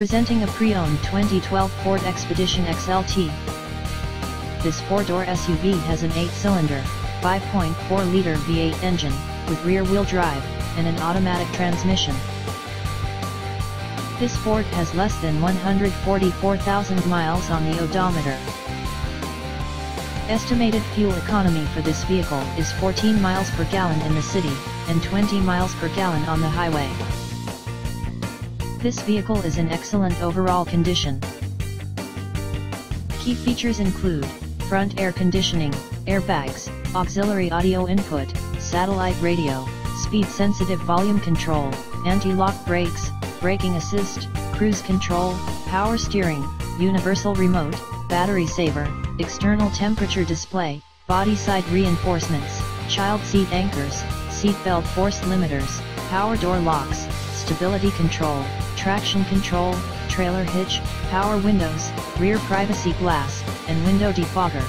Presenting a pre-owned 2012 Ford Expedition XLT. This four-door SUV has an 8-cylinder, 5.4-liter V8 engine, with rear-wheel drive, and an automatic transmission. This Ford has less than 144,000 miles on the odometer. Estimated fuel economy for this vehicle is 14 miles per gallon in the city, and 20 miles per gallon on the highway. This vehicle is in excellent overall condition. Key features include, front air conditioning, airbags, auxiliary audio input, satellite radio, speed-sensitive volume control, anti-lock brakes, braking assist, cruise control, power steering, universal remote, battery saver, external temperature display, body side reinforcements, child seat anchors, seat belt force limiters, power door locks, stability control, traction control, trailer hitch, power windows, rear privacy glass, and window defogger.